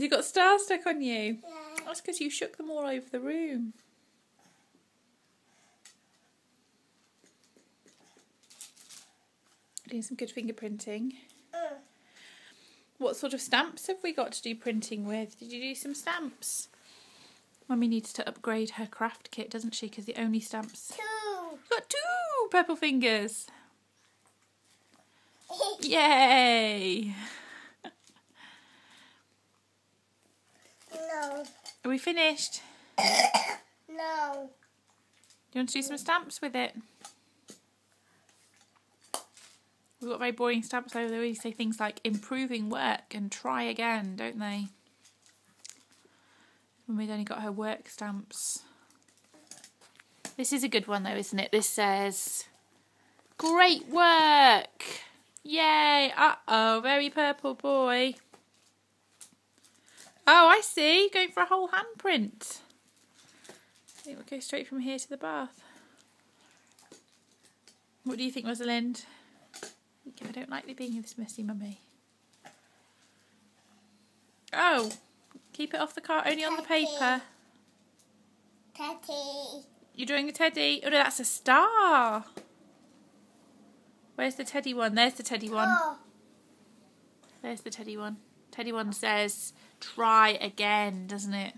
You got stars stuck on you? Yeah. That's because you shook them all over the room. Doing some good fingerprinting. Mm. What sort of stamps have we got to do printing with? Did you do some stamps? Mummy needs to upgrade her craft kit, doesn't she? Because the only stamps. Two. Got two purple fingers. Yay! no. Are we finished? No. Do you want to do some stamps with it? We've got very boring stamps over there. We say things like improving work and try again, don't they? When we've only got her work stamps. This is a good one though, isn't it? This says, Great work! Yay! Uh oh, very purple boy. Oh, I see. Going for a whole handprint. I think we'll go straight from here to the bath. What do you think, Rosalind? I don't like me being this messy, mummy. Oh, keep it off the car, only on the paper. Teddy. You're doing a teddy. Oh no, that's a star. Where's the teddy one? There's the teddy one. Oh. There's the teddy one. Teddy one says, try again, doesn't it?